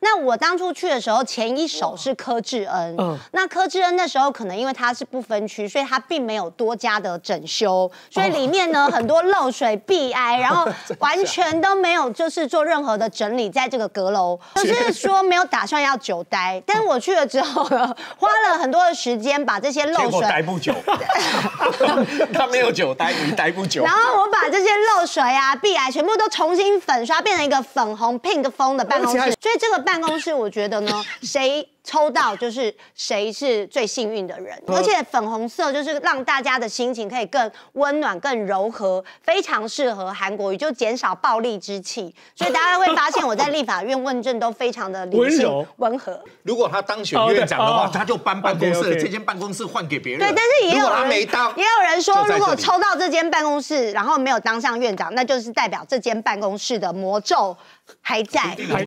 那我当初去的时候，前一手是柯志恩。嗯那柯志恩那时候可能因为他是不分区，所以他并没有多加的整修，所以里面呢很多漏水、壁癌，然后 完全都没有就是做任何的整理，在这个阁楼，就是说没有打算要久待。但是我去了之后呢，花了很多的时间把这些漏水。果待不久，他没有久待，你待不久然。后我把这些漏水啊、壁癌全部都重新粉刷，变成一个粉红 pink 风的办公室。所以这个办公室，我觉得呢，谁抽到就是谁是最幸运的人。而且粉红色就是让大家的心情可以更温暖、更柔和，非常适合韩国语，就减少暴力之气。所以大家会发现我在立法院问政都非常的理性温柔、温和。如果他当选院长的话，他就搬办公室这间办公室换给别人。对，但是也有人没当，也有人说，如果抽到这间办公室，然后没有当上院长，那就是代表这间办公室的魔咒还在。